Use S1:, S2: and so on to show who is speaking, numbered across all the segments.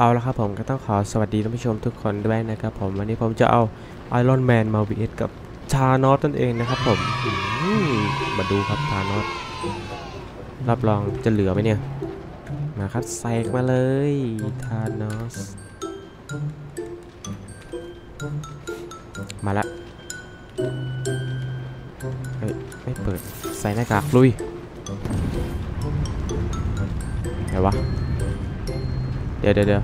S1: เอาละครับผมก็ต้องขอสวัสดีท่านผู้ชมทุกคนด้วยนะครับผมวันนี้ผมจะเอาไอรอนแมนมา vs กับชานอสนั่นเองนะครับผมมาดูครับชานอสรับรองจะเหลือไหมเนี่ยมาครับใส่มาเลยทานอสมาละเฮ้ยไม่เปิดใส่หน้ากากลุยไหนวะ ดี๋ยวเดี๋ยวเดี๋ยว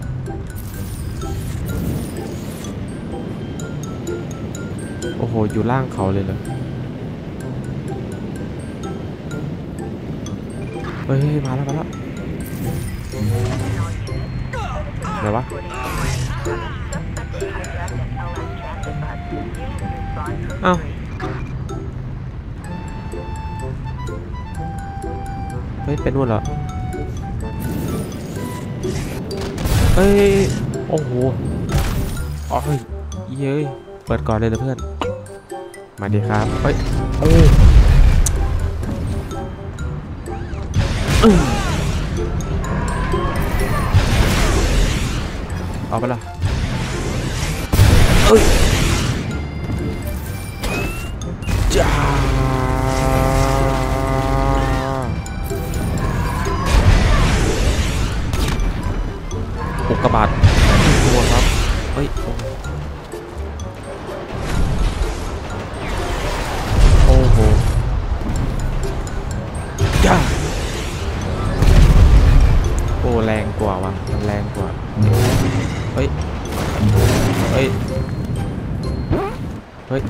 S1: โอ้โห อยู่ล่างเขาเลยเหรอเฮ้ยเฮ้ยมาแล้วมาแล้วไหนวะเอ้าเฮ้ยเป็นนู่นเหรอ เอ้ย โอ้โหโอ้ยเย้ยเปิดก่อนเลยนะเพื่อน มาดีครับ เฮ้ยโอ้อื้อเอาไปละเอ้ยจ้า กกาบาตตัวครับเฮ้ยโอ้โหจ้าโอ้แรงกว่าวะมันแรงกว่าเฮ้ยเฮ้ยเฮ้ย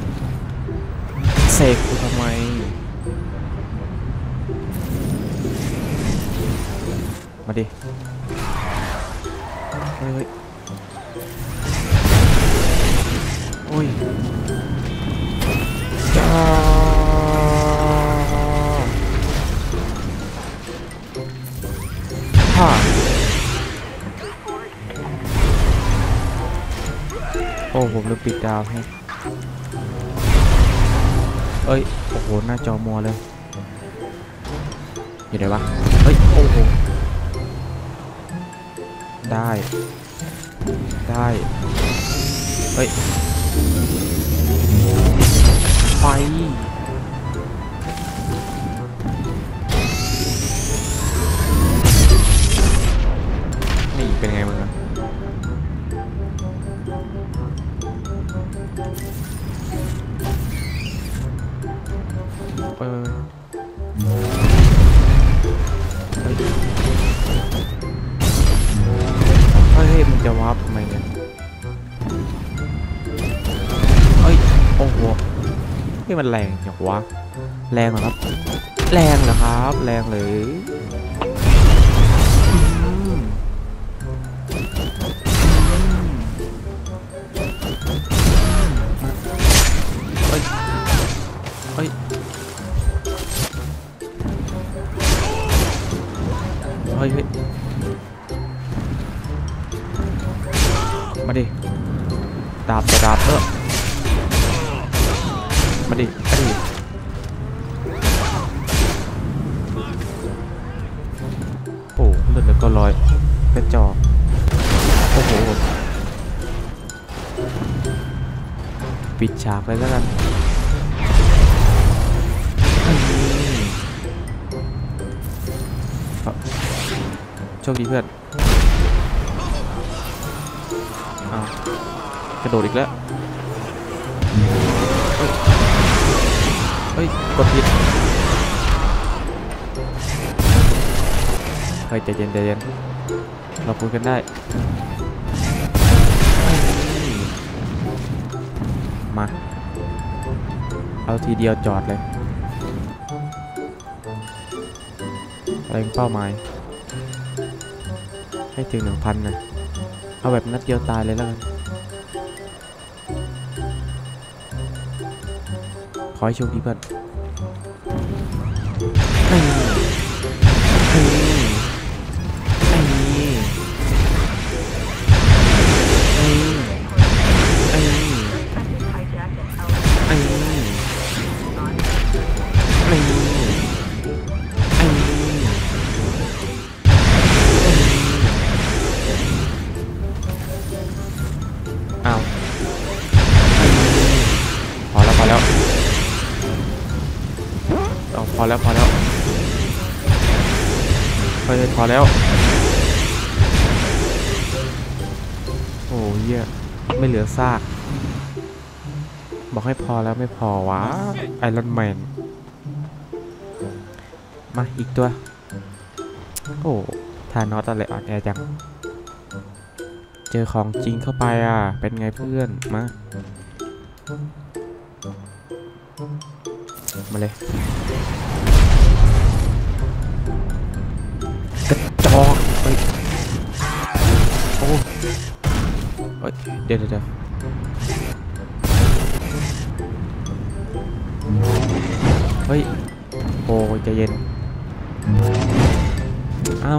S1: เสกกูทำไมมาดิ ฮ้ยเฮ้ยโอ้ยจ้าฮ่าโอ้ผมลืมปิดดาวให้เอ้ย โอ้โห หน้าจอมัวเลยอยู่ไหนวะ เฮ้ย โอ้โห ได้ ได้ เฮ้ย ไฟ นี่เป็นไงมึง นี่มันแรงจังวะแรงเหรอครับ แรงเหรอครับ แรงเลยมเฮ้ยเฮ้ยมาดิดาบต่อดาบเออ มาดิมาดิโอ้เลือดแล้วก็ลอยกระจอกโอ้โห ปิดฉากเลยแล้วกันอืมเอาโชคดีเพื่อนอ้าวกระโดดอีกแล้ว เฮ้ย กดผิดเฮ้ยใจเย็นใจเย็นเราคุยกันได้มา เอาทีเดียวจอดเลยอะไรเป็นเป้าหมาย ให้ถึงหนึ่งพันนะ เอาแบบนัดเดียวตายเลยแล้วกัน ขอให้โชคดีเพื่อน อแล้วพอแล้วเฮ้ยพอแล้ว โอ้เหี้ยไม่เหลือซาก บอกให้พอแล้วไม่พอวะไอรอนแมนมาอีกตัว โอ้ทานอตอะไรอ่อนแอจัง เจอของจริงเข้าไปอะ เป็นไงเพื่อน มา มาเลย ฮ้ยเดี๋ยวเดี๋ยวเฮ้ยโอ้ใจเย็นเอา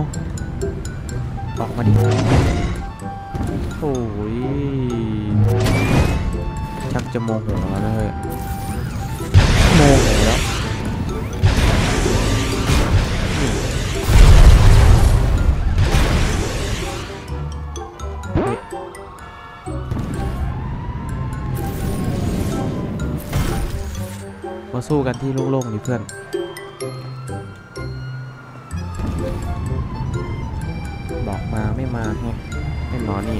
S1: ออกมาดิโอ้ยชักจะโมโหแล้วเลย สู้กันที่โล่งๆนี่เพื่อนบอกมาไม่มาแฮะไม่นอนนี่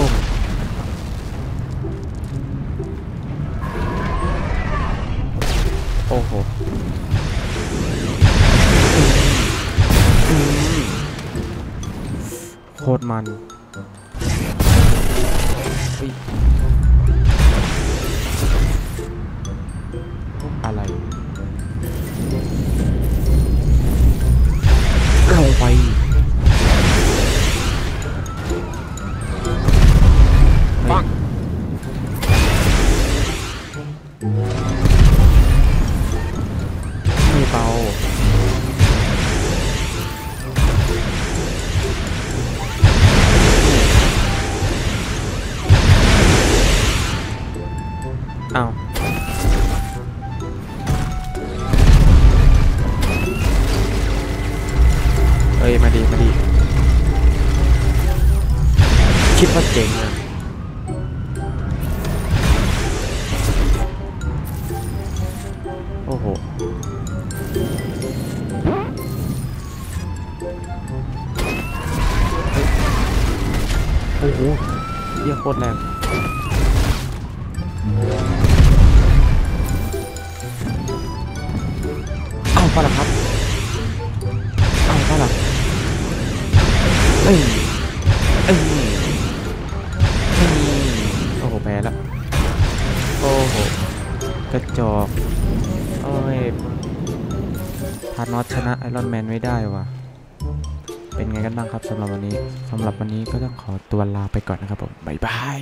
S1: สู้ที่โล่งโอ้โหโคตรมัน คิดว่าเจ๋งอะโอ้โห โอ้โหเยี่ยโคตรแรงเอาปะล่ะครับเอาปะล่ะเอ้ย จอกโอ้ยทานอสชนะไอรอนแมนไม่ได้ว่ะเป็นไงกันบ้างครับสำหรับวันนี้สำหรับวันนี้ก็ต้องขอตัวลาไปก่อนนะครับผม บ๊ายบาย